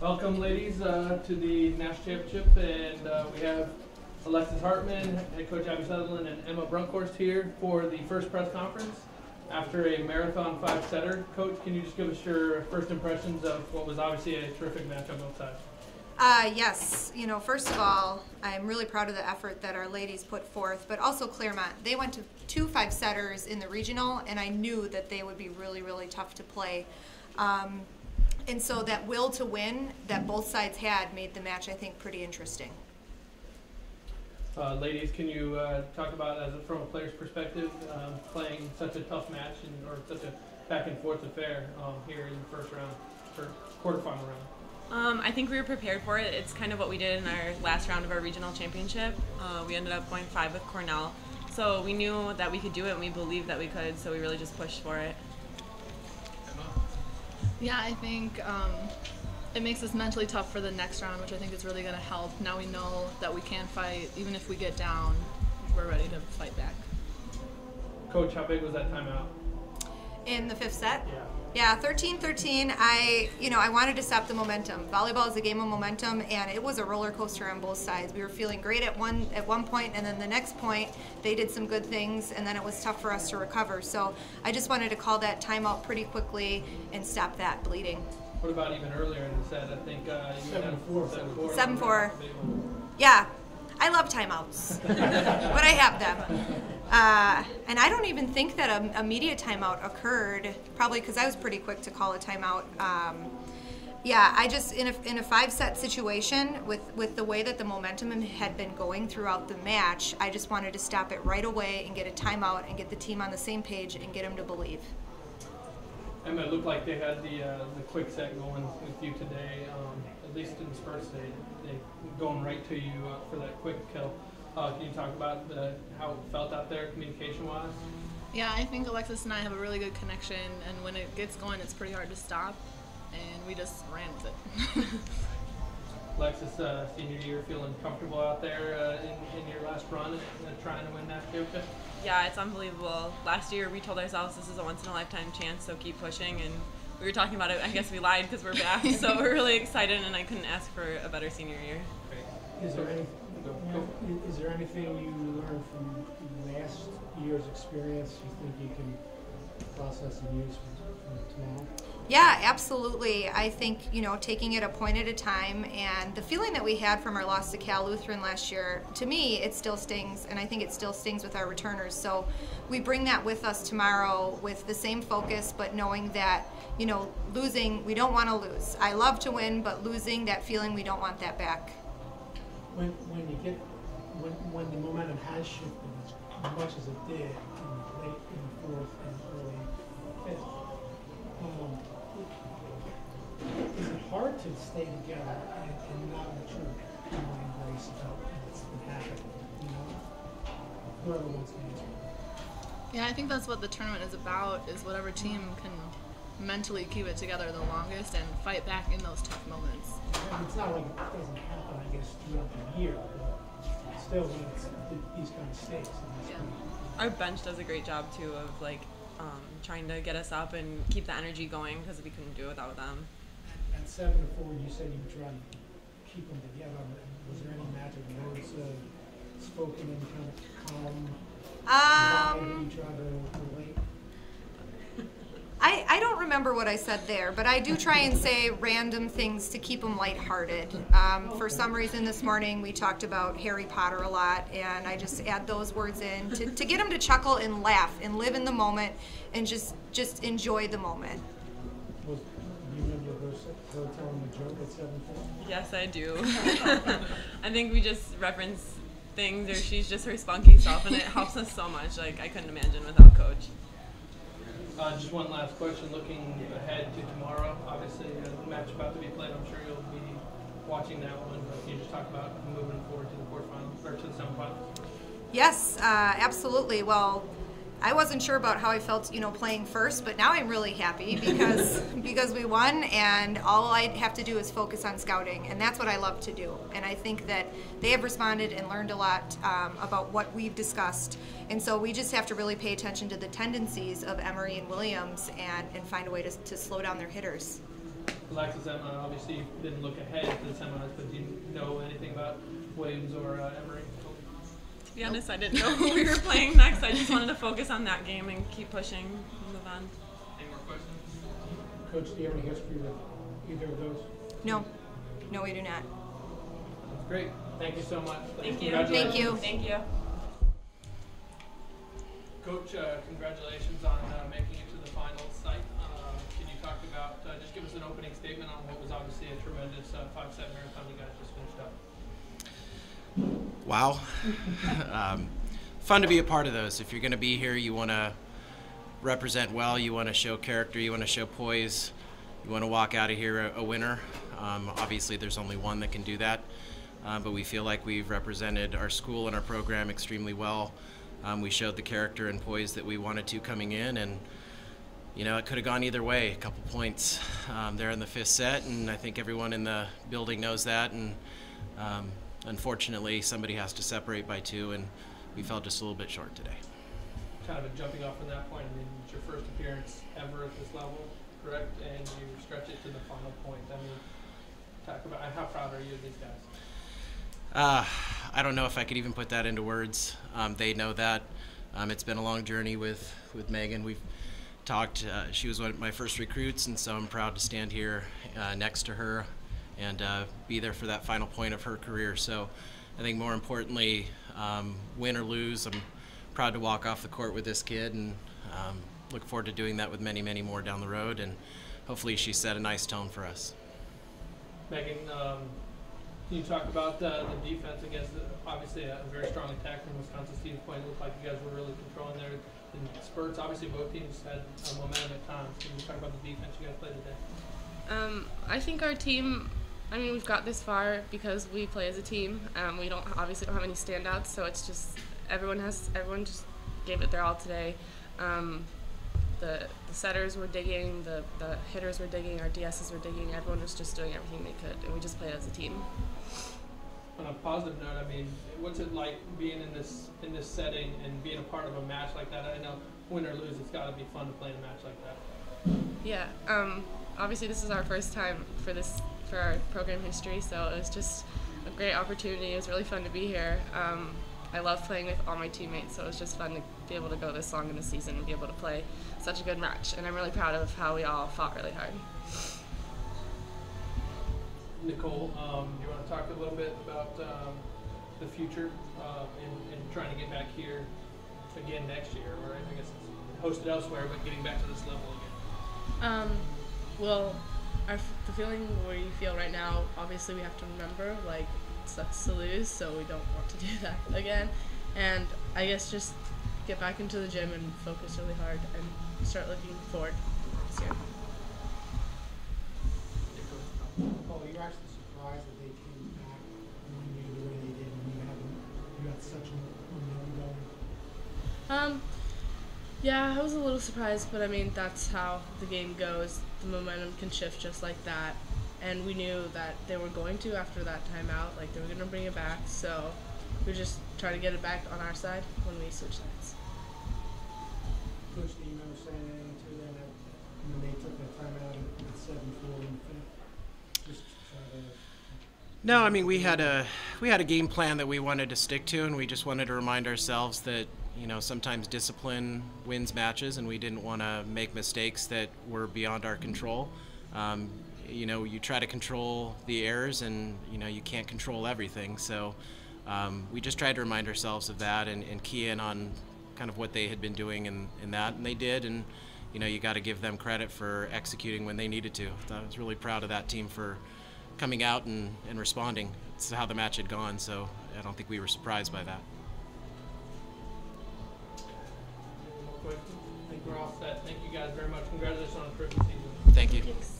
Welcome, ladies, uh, to the national championship, and uh, we have Alexis Hartman, head coach Abby Sutherland, and Emma Brunkhorst here for the first press conference after a marathon five-setter. Coach, can you just give us your first impressions of what was obviously a terrific match on both sides? Uh, yes, you know, first of all, I'm really proud of the effort that our ladies put forth, but also Claremont. They went to two five setters in the regional, and I knew that they would be really, really tough to play. Um, and so that will to win that both sides had made the match, I think, pretty interesting. Uh, ladies, can you uh, talk about, as a, from a player's perspective, um, playing such a tough match and, or such a back and forth affair um, here in the first round, or quarterfinal round? Um, I think we were prepared for it. It's kind of what we did in our last round of our regional championship. Uh, we ended up going five with Cornell. So we knew that we could do it and we believed that we could, so we really just pushed for it. Yeah, I think um, it makes us mentally tough for the next round, which I think is really going to help. Now we know that we can fight, even if we get down, we're ready to fight back. Coach, how big was that timeout? In the fifth set? Yeah. Yeah, 13-13. I, you know, I wanted to stop the momentum. Volleyball is a game of momentum, and it was a roller coaster on both sides. We were feeling great at one at one point, and then the next point they did some good things, and then it was tough for us to recover. So I just wanted to call that timeout pretty quickly and stop that bleeding. What about even earlier in the set? I think uh, you seven four. Seven four. Seven four. Yeah, I love timeouts, but I have them. Uh, and I don't even think that a, a media timeout occurred, probably because I was pretty quick to call a timeout. Um, yeah, I just in a, in a five set situation with with the way that the momentum had been going throughout the match, I just wanted to stop it right away and get a timeout and get the team on the same page and get them to believe. Emma, it looked like they had the uh, the quick set going with you today. Um, at least in the first day, they going right to you uh, for that quick kill. Uh, can you talk about the, how it felt out there communication wise? Yeah, I think Alexis and I have a really good connection, and when it gets going, it's pretty hard to stop, and we just ran with it. Alexis, uh, senior year, feeling comfortable out there uh, in, in, your last run and trying to win that championship? Yeah, it's unbelievable. Last year, we told ourselves this is a once in a lifetime chance, so keep pushing. And we were talking about it. I guess we lied because we're back. so we're really excited, and I couldn't ask for a better senior year. Great. Is there any yeah. Is there anything you learned from last year's experience you think you can process and use tomorrow? Yeah, absolutely. I think, you know, taking it a point at a time and the feeling that we had from our loss to Cal Lutheran last year, to me, it still stings, and I think it still stings with our returners. So we bring that with us tomorrow with the same focus, but knowing that, you know, losing, we don't want to lose. I love to win, but losing, that feeling, we don't want that back when when you get when when the momentum has shifted as much as it did in the late in the fourth and early to stay together and, and not let your mind race about what's been happening? You know, whoever wants to answer. Yeah, I think that's what the tournament is about. Is whatever team can mentally keep it together the longest and fight back in those tough moments. And it's not like it doesn't happen, I guess, throughout the year, but still when it's these kind of stakes. Yeah. Our bench does a great job too of like um, trying to get us up and keep the energy going because we couldn't do it without them. Seven to four, you said you were trying to keep them together. Was there any magic words uh, spoken in kind of calm? Um, you tried to relate? I, I don't remember what I said there, but I do try and say random things to keep them lighthearted. Um, for some reason this morning we talked about Harry Potter a lot, and I just add those words in to, to get them to chuckle and laugh and live in the moment and just just enjoy the moment. Was, you remember her, her telling the joke at 7 Yes, I do. I think we just reference things, or she's just her spunky self, and it helps us so much. Like I couldn't imagine without Coach. Uh, just one last question. Looking ahead to tomorrow, obviously uh, the match about to be played. I'm sure you'll be watching that one. But can you just talk about moving forward to the quarterfinals or to the semifinals? Yes, uh, absolutely. Well, I wasn't sure about how I felt, you know, playing first, but now I'm really happy because because we won, and all I have to do is focus on scouting, and that's what I love to do. And I think that they have responded and learned a lot um, about what we've discussed, and so we just have to really pay attention to the tendencies of Emory and Williams and and find a way to, to slow down their hitters. Alexis Emma, obviously you didn't look ahead to the semis, but do you know anything about Williams or uh, Emory? To be honest, I didn't know who we were playing next. I just wanted to focus on that game and keep pushing and move on. Any more questions? Coach, do you have any history with either of those? No, no, we do not. That's great. Thank you so much. Thank you. Congratulations. Thank you. Thank you. Coach, uh, congratulations on uh, making it to the final site. Uh, can you talk about, uh, just give us an opening statement on what was obviously a tremendous uh, 5 7 marathon you guys just finished up? Wow. um, fun to be a part of those. If you're going to be here, you want to represent well, you want to show character, you want to show poise, you want to walk out of here a, a winner. Um, obviously, there's only one that can do that, um, but we feel like we've represented our school and our program extremely well. Um, we showed the character and poise that we wanted to coming in, and you know, it could have gone either way. A couple points um, there in the fifth set, and I think everyone in the building knows that. And um, unfortunately, somebody has to separate by two, and we fell just a little bit short today. Kind of a jumping off from that point, I mean, it's your first appearance ever at this level, correct? And you stretch it to the final point. I mean, talk about how proud are you of these guys? Uh, I don't know if I could even put that into words. Um, they know that. Um, it's been a long journey with, with Megan. We've talked. Uh, she was one of my first recruits, and so I'm proud to stand here uh, next to her and uh, be there for that final point of her career. So I think more importantly, um, win or lose, I'm proud to walk off the court with this kid and um, look forward to doing that with many, many more down the road. And hopefully, she set a nice tone for us. Megan, um, can you talk about uh, the defense against the, obviously a very strong attack from Wisconsin Stevens Point? It looked like you guys were really controlling there in spurts. Obviously, both teams had uh, momentum at times. Can you talk about the defense you guys played today? Um, I think our team. I mean, we've got this far because we play as a team. Um, we don't obviously don't have any standouts, so it's just everyone has everyone just gave it their all today. Um, the, the setters were digging, the, the hitters were digging, our DSs were digging. Everyone was just doing everything they could, and we just played as a team. On a positive note, I mean, what's it like being in this in this setting and being a part of a match like that? I know win or lose, it's got to be fun to play in a match like that. Yeah. Um, obviously, this is our first time for this for our program history, so it was just a great opportunity. It was really fun to be here. Um, I love playing with all my teammates, so it was just fun to be able to go this long in the season and be able to play such a good match. And I'm really proud of how we all fought really hard. Nicole, um, you want to talk a little bit about um, the future uh, and, and trying to get back here again next year, or I guess it's hosted elsewhere, but getting back to this level again? Um, well, our, the feeling we feel right now, obviously we have to remember, like, it sucks to lose, so we don't want to do that again. And I guess just get back into the gym and focus really hard and start looking forward this year. Paul, you were actually surprised that they came back winning you the way they did when you had you had such a momentum going. Um, yeah, I was a little surprised, but I mean, that's how the game goes. The momentum can shift just like that. And we knew that they were going to after that timeout, like they were going to bring it back. So we just try to get it back on our side when we switch sides. Coach, do you remember saying anything to them when they took that timeout at seven four in the fifth? Just try to No, I mean we had a we had a game plan that we wanted to stick to, and we just wanted to remind ourselves that you know sometimes discipline wins matches, and we didn't want to make mistakes that were beyond our control. Um, you know, you try to control the errors, and you know you can't control everything. So um, we just tried to remind ourselves of that and, and key in on kind of what they had been doing in, in that, and they did. And you know, you got to give them credit for executing when they needed to. I was really proud of that team for coming out and, and responding. It's how the match had gone, so I don't think we were surprised by that. We're all set. Thank you guys very much. Congratulations on a terrific season. Thank you. Thanks.